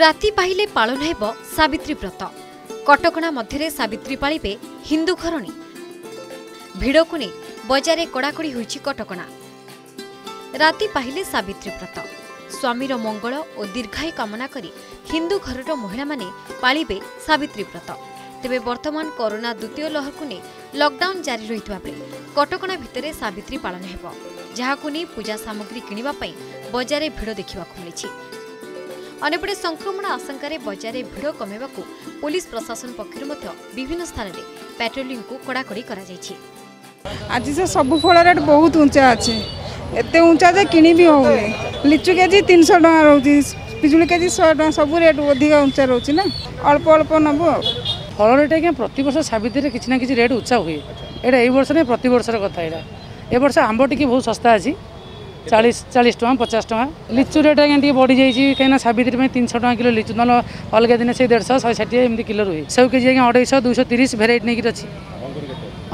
ରାତି ପାହିଲେ ପାଳନ ହେବ ସାବିତ୍ରୀ ବ୍ରତ କଟକଣା ମଧ୍ୟରେ ସାବିତ୍ରୀ ପାଳିବେ ହିନ୍ଦୁ ଘରଣୀ ଭିଡ଼କୁ ନେଇ ବଜାରରେ କଡ଼ାକଡ଼ି ହୋଇଛି କଟକଣା ରାତି ପାହିଲେ ସାବିତ୍ରୀ ବ୍ରତ ସ୍ୱାମୀର ମଙ୍ଗଳ ଓ ଦୀର୍ଘାୟୁ କାମନା କରି ହିନ୍ଦୁ ଘରର ମହିଳାମାନେ ପାଳିବେ ସାବିତ୍ରୀ ବ୍ରତ ତେବେ ବର୍ତ୍ତମାନ କରୋନା ଦ୍ୱିତୀୟ ଲହରକୁ ନେଇ ଲକଡାଉନ୍ ଜାରି ରହିଥିବା ବେଳେ କଟକଣା ଭିତରେ ସାବିତ୍ରୀ ପାଳନ ହେବ ଯାହାକୁ ନେଇ ପୂଜା ସାମଗ୍ରୀ କିଣିବା ପାଇଁ ବଜାରରେ ଭିଡ଼ ଦେଖିବାକୁ ମିଳିଛି ଅନ୍ୟପଟେ ସଂକ୍ରମଣ ଆଶଙ୍କାରେ ବଜାରରେ ଭିଡ଼ କମାଇବାକୁ ପୋଲିସ ପ୍ରଶାସନ ପକ୍ଷରୁ ମଧ୍ୟ ବିଭିନ୍ନ ସ୍ଥାନରେ ପ୍ୟାଟ୍ରୋଲିଂକୁ କଡ଼ାକଡ଼ି କରାଯାଇଛି ଆଜି ସେ ସବୁ ଫଳ ରେଟ୍ ବହୁତ ଉଞ୍ଚା ଅଛି ଏତେ ଉଞ୍ଚା ଯେ କିଣି ବି ହେଉନି ଲିଚୁ କେଜି ତିନିଶହ ଟଙ୍କା ରହୁଛି ପିଜୁଳି କେଜି ଶହେ ଟଙ୍କା ସବୁ ରେଟ୍ ଅଧିକ ଉଞ୍ଚା ରହୁଛି ନା ଅଳ୍ପ ଅଳ୍ପ ନେବୁ ଆଉ ଫଳ ରେଟ୍ ଆଜ୍ଞା ପ୍ରତିବର୍ଷ ସାବିତ୍ରୀରେ କିଛି ନା କିଛି ରେଟ୍ ଉଚ୍ଚା ହୁଏ ଏଇଟା ଏଇ ବର୍ଷ ନାହିଁ ପ୍ରତିବର୍ଷର କଥା ଏଇଟା ଏ ବର୍ଷ ଆମ୍ବ ଟିକେ ବହୁତ ଶସ୍ତା ଅଛି চাশ চাশ টাকা পচাশ টাকা লিচু রেট আজ্ঞা টিকি বড়ি যাই কিনা সাবিত্রী পাই তিনশো টাকা কিলো লিচু নলে অলগা দিনে সেই দেড়শো শহে ষাটি এমনি কিলো রুহে সেউ কেজি আজ্ঞা অড়াইশো দুইশো তিরিশ ভেরাইট নেই অছি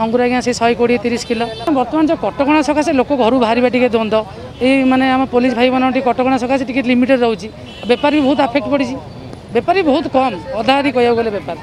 অঙ্গুর আজ্ঞা সেই শহে কোড়িয়ে তিরিশ কিলো বর্তমান যে কটকা সকাশে লোক ঘর বাহারা টিকি দ্বন্দ্ব এই মানে আমার পুলিশ ভাই মান টিকি কটকা সকাশে টিকি লিমিটেড রয়েছে বেপার বহু আফেক্ট পড়ছে বেপার বহু কম অধা অধি কে বেপার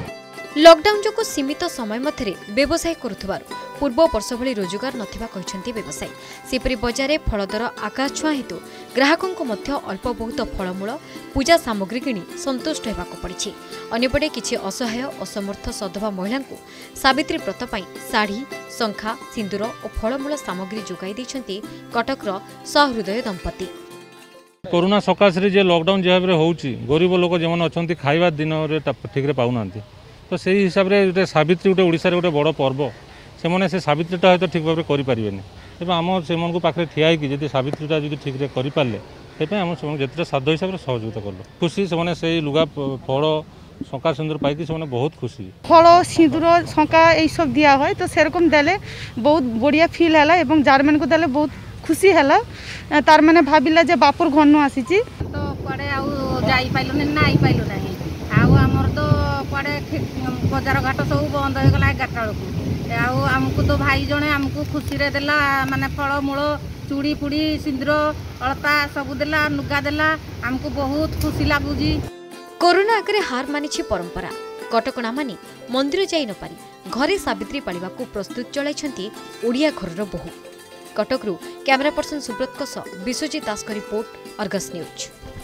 ଲକ୍ଡାଉନ୍ ଯୋଗୁଁ ସୀମିତ ସମୟ ମଧ୍ୟରେ ବ୍ୟବସାୟ କରୁଥିବାରୁ ପୂର୍ବ ବର୍ଷ ଭଳି ରୋଜଗାର ନଥିବା କହିଛନ୍ତି ବ୍ୟବସାୟୀ ସେହିପରି ବଜାରରେ ଫଳଦର ଆକାଶଛୁଆଁ ହେତୁ ଗ୍ରାହକଙ୍କୁ ମଧ୍ୟ ଅଳ୍ପ ବହୁତ ଫଳମୂଳ ପୂଜା ସାମଗ୍ରୀ କିଣି ସନ୍ତୁଷ୍ଟ ହେବାକୁ ପଡ଼ିଛି ଅନ୍ୟପଟେ କିଛି ଅସହାୟ ଅସମର୍ଥ ସଧବା ମହିଳାଙ୍କୁ ସାବିତ୍ରୀ ବ୍ରତ ପାଇଁ ଶାଢ଼ୀ ଶଙ୍ଖା ସିନ୍ଦୁର ଓ ଫଳମୂଳ ସାମଗ୍ରୀ ଯୋଗାଇ ଦେଇଛନ୍ତି କଟକର ସହୃଦୟ ଦମ୍ପତି କରୋନା ସକାଶରେ ଯେ ଲକଡାଉନ୍ ଯେଭାବେ ହେଉଛି ଗରିବ ଲୋକ ଯେଉଁମାନେ ଅଛନ୍ତି ଖାଇବା ଦିନରେ ଠିକ୍ରେ ପାଉନାହାନ୍ତି তো সেই হিসাবে গোটে সাবিত্রী গোটে ওড়শার গোটে বড় পর্ব সে সাবিত্রীটা হয়তো ঠিক ভাবে করে এবং আমার সে পাখে ঠিয়া হয়েকি যদি সাবিত্রীটা যদি ঠিকরে করে পারলে সেপাই আমি সেমানকে যেতটা সাধ্য হিসাবে সহযোগিতা করল খুশি সেমানে সেই লুগা ফল শঙ্কা সিঁদুর পাইকি সেমানে বহুত খুশি ফল সিঁদুর শঙ্কা এইসব দিয়া হয় তো সেরকম দেলে বহু বড়িয়া ফিল হল এবং যার মানুষ দেলে বহু খুশি হল তার মানে ভাবিলা যে বাপুর ঘর নু আসিছি তো কুয়াড়ে আউ যাই পাইলু না আই পাইলু না আউ আমার তো ସବୁଆଡ଼େ ବଜାର ଘାଟ ସବୁ ବନ୍ଦ ହୋଇଗଲା ଏଗାରଟା ବେଳକୁ ଆଉ ଆମକୁ ତ ଭାଇ ଜଣେ ଆମକୁ ଖୁସିରେ ଦେଲା ମାନେ ଫଳମୂଳ ଚୁଡ଼ି ଫୁଡ଼ି ସିନ୍ଦୁର ଅଳତା ସବୁ ଦେଲା ଲୁଗା ଦେଲା ଆମକୁ ବହୁତ ଖୁସି ଲାଗୁଛି କରୋନା ଆଗରେ ହାର ମାନିଛି ପରମ୍ପରା କଟକଣା ମାନି ମନ୍ଦିର ଯାଇ ନ ପାରି ଘରେ ସାବିତ୍ରୀ ପାଳିବାକୁ ପ୍ରସ୍ତୁତ ଚଳାଇଛନ୍ତି ଓଡ଼ିଆ ଘରର ବୋହୂ କଟକରୁ କ୍ୟାମେରା ପର୍ସନ୍ ସୁବ୍ରତଙ୍କ ସହ ବିଶ୍ୱଜିତ ଦାସଙ୍କ ରିପୋର୍ଟ ଅର୍ଗସ୍ ନ୍ୟୁଜ୍